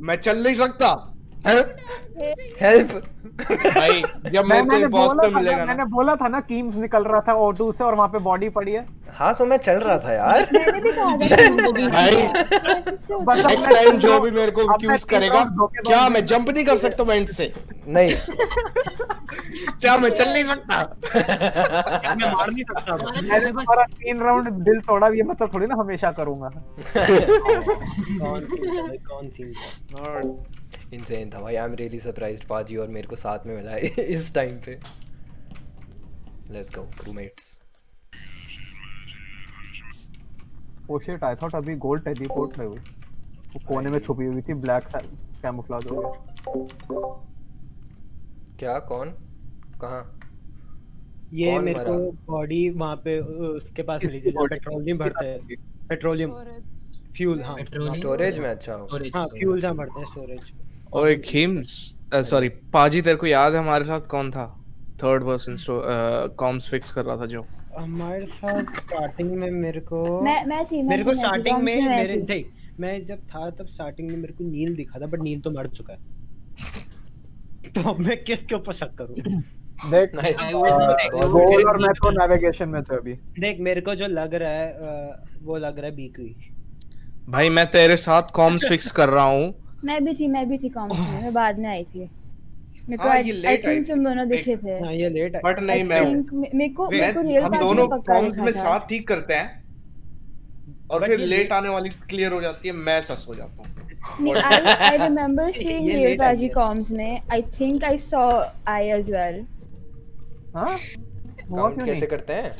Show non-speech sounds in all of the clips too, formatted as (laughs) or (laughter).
मैं चल नहीं सकता। हेल्प भाई जब मेरे को मैंने बोला इम्पोस्टर था मिलेगा मैंने बोला था ना कीम्स निकल रहा था O2 से और वहाँ पे बॉडी पड़ी है। हाँ तो मैं चल रहा था यार। मैंने भी कहा भाई नेक्स्ट टाइम जो भी मेरे को मैं तीन करेगा क्या मैं जंप नहीं कर सकता वेंट से? नहीं। क्या मैं चल नहीं सकता? मैं मार नहीं सकता? मैंने तुम्हारा तीन राउंड दिल तोड़ा ये मतलब थोड़ी ना हमेशा करूँगा। (laughs) कौन भाई, कौन था इंसेन था भाई। आई एम रियली सरप्राइज्ड पाजी और मेरे को साथ में मिला है (laughs) इस टाइम पे। Let's go crewmates oh shit I thought अभी गोल्ड टेलीपोर्ट नहीं हुई वो कोने में छुपी हुई थी ब्लैक कैमोफ्लेज हो गया। क्या? कौन? कहाँ? ये कौन मेरे को बॉडी वहाँ पे उसके पास मिली थी पेट्रोलियम भरते हैं। पेट्रोलियम फ्यूल हाँ। स्टोरेज में अच्छा हो। हाँ फ्यूल जहाँ भरते हैं स्टोरेज ओए खिम्स सॉरी पाजी तेरे को याद है हमारे साथ कौन था? थर्ड पर्सन कॉम्स फिक्स कर रहा था जो। हमारे साथ स्टार्टिंग में मेरे को मैं मैं थी मैं मेरे को स्टार्टिंग में मेरे देख मैं जब था तब स्टार्टिंग में मेरे को नील दिखा था बट नील तो मर चुका है। तो अब मैं किसके ऊपर शक करूँ? देख गोल और मैं तो नेविगेशन में थे अभी। देख मेरे को जो लग रहा है वो लग रहा है बीक्वी भाई मैं तेरे साथ कॉम्स फिक्स कर रहा हूँ। मैं भी थी मैं भी थी कॉम्स में मैं बाद में आई थी। मेरे को हाँ, आई ये late आई थिंक तुम दोनों दिखे थे। हाँ ये लेट बट नहीं मैं मेरे को मेरे को रियल हम दोनों में कॉम्स में साथ ठीक करते हैं और फिर लेट आने वाली क्लियर हो जाती है मैं सस हो जाता हूँ। है। कॉम्स (laughs) में I think I saw I as well हाँ? काउंट कैसे करते हैं? (laughs)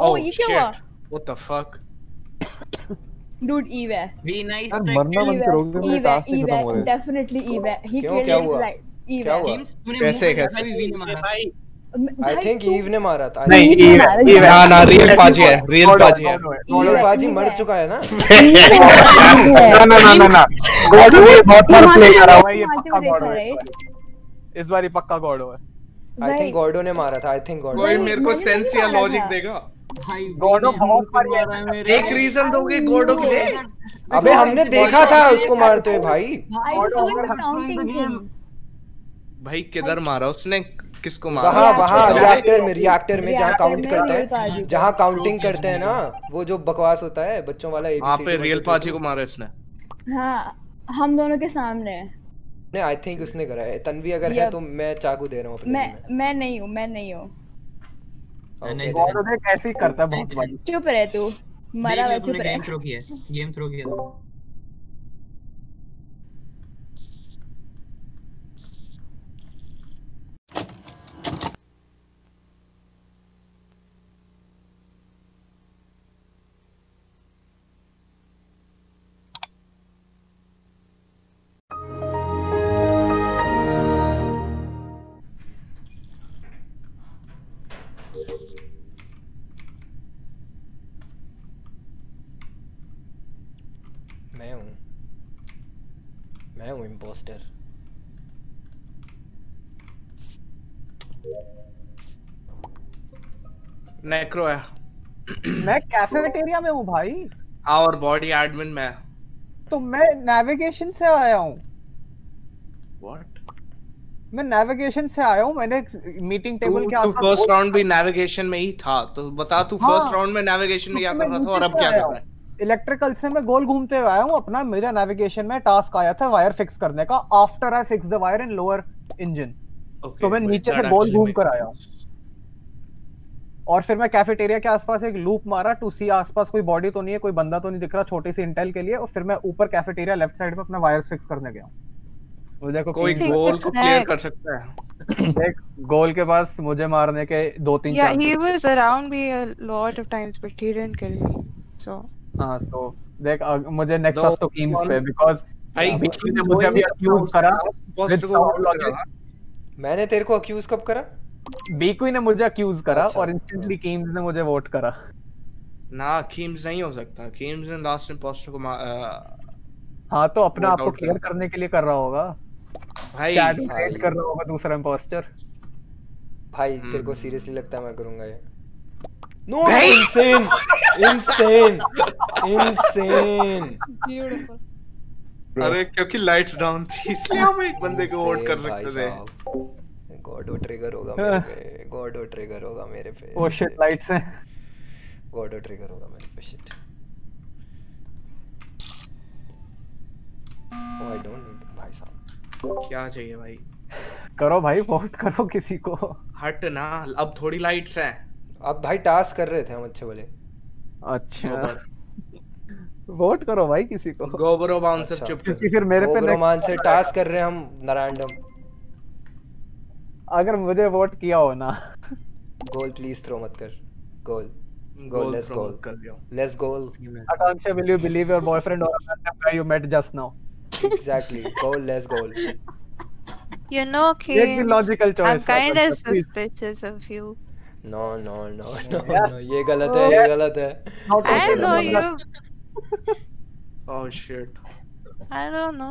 ओ ये क्या हुआ? व्हाट द फक डूड ईव है Be nice. यार मरना बंद करोगे मेरे ईव है टास्क ही खत्म हो है रहे डेफिनेटली ईव है ही इट हुआ? ईव है हुआ? Teams, तूने कैसे, मारा भाई आई थिंक ईव ने मारा था नहीं Eve Eve Eve Eve है। ना रियल पाजी है रियल पाजी है Eve है, बाजी Eve मर चुका है ना ना ना ना ना ना गॉड बहुत बार प्ले करा हुआ है ये पक्का गॉड है इस बार ये पक्का गॉड है आई थिंक गॉर्डो ने मारा था आई थिंक गॉर्डो कोई मेरे को सेंस या लॉजिक देगा? भाई मैंने बहुत बार मारा है मेरे एक रीजन दोगे गोडो के लिए? अबे हमने देखा था उसको मारते हुए भाई. भाई किधर मारा? उसने किसको मारा? वहाँ वहाँ रिएक्टर में रिएक्टर में जहाँ काउंट करते हैं जहाँ काउंटिंग करते हैं ना वो जो बकवास होता है बच्चों वाला वहाँ पे रियल पाजी को मारा इसने। हाँ हम दोनों के सामने। नहीं आई थिंक उसने करा है। तन्वी अगर है तो मैं चाकू दे रहा हूँ अपने मैं में। मैं नहीं हूँ मैं नहीं हूँ। ऐसे ही करता है बहुत बार। चुप रहे तू। मरा वैसे चुप तुमने गेम थ्रो किया गेम थ्रो किया हूँ इम्पोस्टर नेक्रो है। मैं कैफेटेरिया में हूँ भाई। और बॉडी एडमिन में। तो मैं नेविगेशन से आया हूँ। व्हाट मैं नेविगेशन से आया हूँ मैंने मीटिंग तू टेबल के तू आसपास फ़र्स्ट बहुत- राउंड भी नेविगेशन में ही था तो बता तू हाँ। फ़र्स्ट राउंड में नेविगेशन में क्या तो कर रहा था और अब क्या कर रहा है? इलेक्ट्रिकल से मैं गोल घूमते हुए आया हूँ। अपना मेरा नेविगेशन में टास्क आया था वायर फिक्स करने का। After I fix the wire in lower engine तो मैं नीचे से गोल घूम कर आया और फिर मैं कैफेटेरिया के आसपास एक लूप मारा। टू सी आसपास कोई बॉडी तो नहीं है कोई बंदा तो नहीं दिख रहा छोटी सी इंटेल के लिए। और फिर मैं ऊपर कैफेटेरिया लेफ़्ट साइड में अपना वायर्स फिक्स करने गया हूँ। वो देखो कोई गोल को क्लियर कर सकता है। देख गोल के पास मुझे मारने के दो तीन Yeah, chances he was around me a lot of times, but he didn't kill me. हाँ तो देख मुझे नेक्सस तो कीम्स पे बिकॉज़ भाई बीच में मुझे अभी अक्यूज करा Poster को sound मार logic. रहा। मैंने तेरे को अक्यूज कब करा? बीक्वी ने मुझे अक्यूज करा अच्छा, और इंस्टेंटली कीम्स ने मुझे वोट करा। ना कीम्स नहीं हो सकता। कीम्स ने लास्ट में पोस्टर को मा- हाँ तो अपना आपको क्लियर करने के लिए कर रहा होगा। भाई चैट में कर रहा होगा दूसरा इंपोस्टर भाई तेरे को हम्म। सीरियसली लगता है मैं करूँगा ये। No insane insane insane beautiful. अरे क्योंकि लाइट्स डाउन थी इसलिए हम एक बंदे को वोट कर सकते थे। गॉडो ट्रिगर होगा मेरे पे। गॉडो ट्रिगर होगा मेरे पे। ओ शिट लाइट्स हैं। गॉडो ट्रिगर होगा मेरे पे shit oh I don't need भाई साहब। क्या चाहिए भाई? करो भाई वोट करो किसी को। हट ना अब थोड़ी लाइट्स हैं। अब भाई टास्क कर रहे थे हम अच्छे वाले। अच्छा। वोट करो। भाई किसी को। गोबरो बाउंसर अच्छा। चुप कर। क्योंकि फिर मेरे पे रोमान से टास्क कर रहे हैं हम रैंडम अगर मुझे वोट किया हो ना। गोल प्लीज़ थ्रो मत कर। गोल गोल गोल लेट्स गोल कर दियो let's goal you believe your boyfriend or a random guy you met just now? Exactly goal let's goal You know, एक भी Kim, logical choice I'm kind of suspicious of you. No no no no ये गलत है ये गलत है। I know you oh shit I know no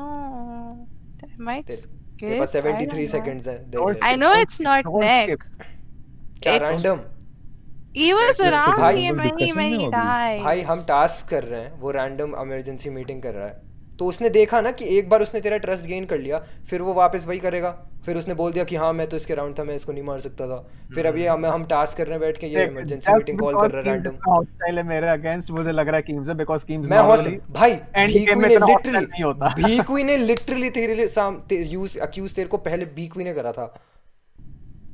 भाई हम टास्क कर रहे हैं वो रैंडम इमरजेंसी मीटिंग कर रहा है। तो उसने देखा ना कि एक बार उसने तेरा ट्रस्ट गेन कर लिया फिर वो वापस वही करेगा। फिर उसने बोल दिया कि हाँ मैं तो इसके राउंड था मैं इसको नहीं मार सकता था। फिर अभी हम हम टास्क करने बैठ के ये इमरजेंसी मीटिंग कॉल कर रहा है रैंडम hostile है मेरे अगेंस्ट मुझे लग रहा है कीम्स है बिकॉज़ कीम्स मैं हॉस्टल भाई End भी क्वीन ने लिटरली नहीं होता। भी क्वीन ने लिटरली तेरे लिए यूज़ अक्यूज तेरे को पहले क्वीन ने करा था।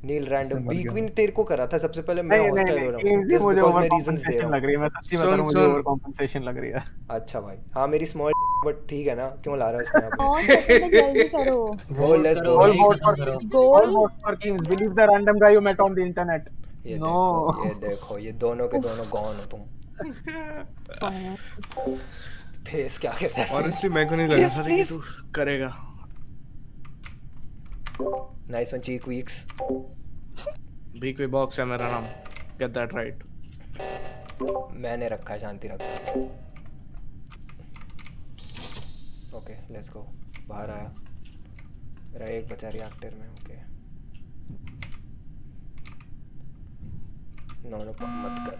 नील रैंडम बी क्वीन तेरे को करा था सबसे पहले मैं हॉस्टाइल हो रहा हूँ। ही जस्ट मुझे ओवर दे रहा कॉम्पेंसेशन लग रही है मैं सच्ची बता रहा हूँ मुझे ओवर कॉम्पेंसेशन लग रही है। अच्छा भाई। हाँ मेरी स्मॉल बट ठीक है ना? क्यों ला रहा है उसने यहाँ पे कौन सेकंड में जल्दी करो। एक vote for खत्म करो। Keems. Goal? All vote for Keems. Believe the random guy you met on the internet. ये देखो ये दोनों के दोनों गॉन हो तुम। फेस क्या कर रहा है? ऑनेस्टली मेरे को नहीं लग रहा था कि तू करेगा? नाइस वन चीक वीक्स बी कोई बॉक्स है मेरा नाम. गेट दैट राइट मैंने रखा शांति रखा। ओके लेट्स गो बाहर आया। मेरा एक बचा रिएक्टर में ओके नो नो मत कर।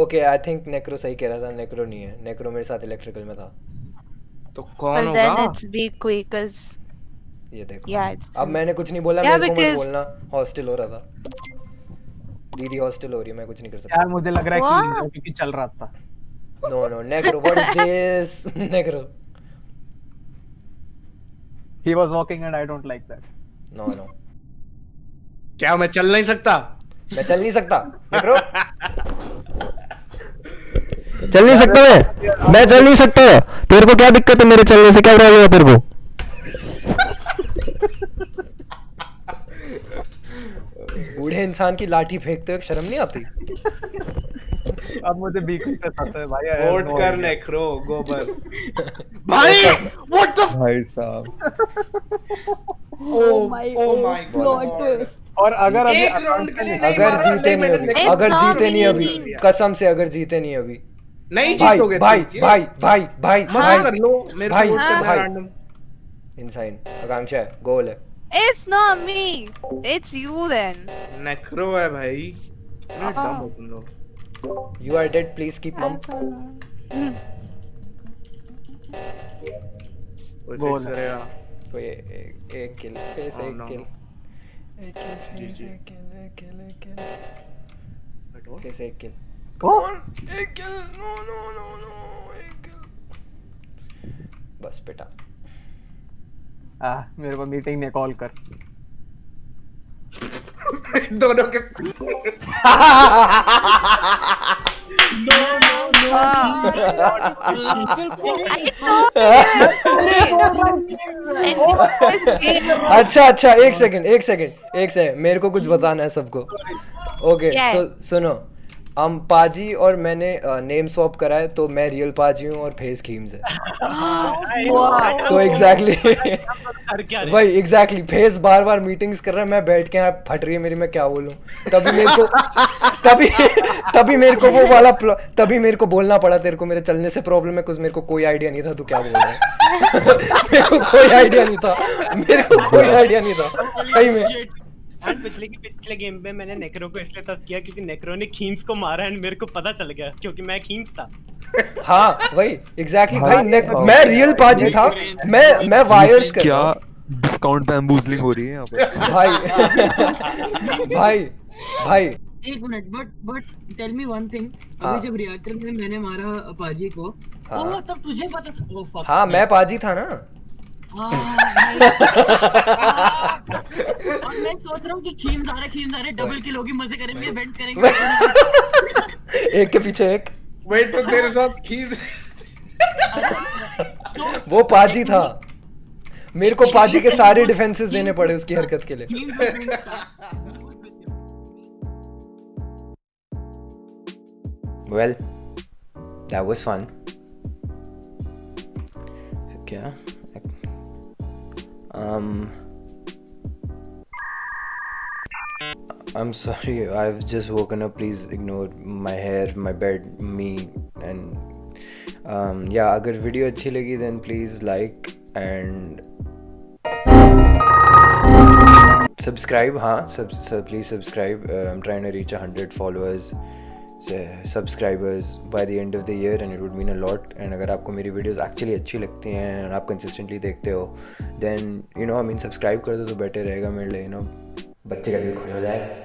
ओके आई थिंक नेक्रो सही कह रहा था। नेक्रो नहीं है। नेक्रो मेरे साथ इलेक्ट्रिकल में था। तो कौन Well, then होगा? it's be because ये देखो। Yeah, it's अब मैंने कुछ नहीं बोला Yeah, मेरे को मत बोलना। हॉस्टल हो रहा था। दीदी हॉस्टल हो रही है मैं कुछ नहीं कर सकता। यार मुझे लग रहा है है क्योंकि चल रहा था। नो नो नेक्रो व्हाट इज़ दिस नेक्रो He was walking and I don't like that. No no क्या मैं चल नहीं सकता? मैं चल नहीं सकता नेक्रो (laughs) चल नहीं सकता मैं। मैं चल नहीं सकता। तेरे को क्या दिक्कत है मेरे चलने से? क्या प्रॉब्लम है तेरे को? बूढ़े इंसान की लाठी फेंकते हुए शर्म नहीं आती? अब मुझे बीक पे फंसा है भाई वोट कर. नेक्रो गोबर (laughs) भाई व्हाट द भाई साहब। Oh my oh my god और अगर अभी नहीं अगर जीते नहीं नहीं अभी अगर जीते नहीं अभी कसम से अगर जीते नहीं अभी। नहीं भाई जीतोगे भाई भाई भाई भाई मज़ा कर लो मेरे भाई, को वोट करना रैंडम इंसान आकांक्षा है गोल है। It's not me. It's you then. नेक्रो है भाई। इतना डम हो तुम लोग। You are dead please keep mum. Fix करेगा? तो ये एक किल फेस Oh, एक किल एक किल फेस एक किल एक किल एक किल फेस एक किल Oh, एक kill no no no no एक किल बस बेटा। आ, मेरे को मीटिंग ने कॉल कर। (laughs) दोनों के अच्छा अच्छा एक सेकंड एक सेकंड एक सेकंड मेरे को कुछ बताना है सबको। ओके सुनो। हम पाजी और मैंने नेम स्वैप करा है तो मैं रियल पाजी हूँ और फेस खीम्स है। (laughs) तो एग्जैक्टली (laughs) वही एग्जैक्टली फेस बार बार मीटिंग्स कर रहा है मैं बैठ के यहाँ फट रही है मेरी मैं क्या बोलूँ? तभी मेरे को (laughs) तभी तभी मेरे को वो वाला तभी मेरे को बोलना पड़ा तेरे को मेरे चलने से प्रॉब्लम है कुछ मेरे को कोई आइडिया नहीं था तू क्या बोल रहा है? मेरे को कोई आइडिया नहीं था मेरे को कोई आइडिया नहीं था। सही में। एंड पिछले के पिछले गेम में मैंने नेक्रो को इसलिए सस किया क्योंकि नेक्रो ने खीम्स को मारा एंड मेरे को पता चल गया क्योंकि मैं खीम्स था। हाँ वही एग्जैक्टली भाई neck- मैं रियल पाजी था मैं मैं वायर्स कर क्या हूँ। डिस्काउंट बैम्बूजलिंग हो रही है यहाँ पर? भाई भाई भाई। एक minute but but tell me one thing हाँ। अभी जब रिएक्टर में मैंने मारा पाजी को हाँ। तब तुझे पता था ओह फक हाँ मैं पाजी था ना। और मैं सोच रहा हूँ कि खीम जा रहे खीम जा रहे डबल किल होगी मज़े करेंगे इवेंट करेंगे। एक के पीछे एक। वेट तो तेरे साथ खीर वो पाजी था। मेरे को पाजी के सारे डिफेंसेस देने पड़े उसकी हरकत के लिए। खीम। Well, that was fun. क्या? um I'm sorry, I've just woken up. Please ignore my hair, my bed, me, and um, yeah. अगर वीडियो अच्छी लगी then please like and subscribe. हाँ, sub, sub, please subscribe. Uh, I'm trying to reach 100 followers. Subscribers by the end of the year and it would mean a lot and अगर आपको मेरी videos actually अच्छी लगती हैं and आप consistently देखते हो then you know I mean subscribe कर दो तो बेटर रहेगा मेरे लिए यू नो बच्चे का दिल खुश हो जाएगा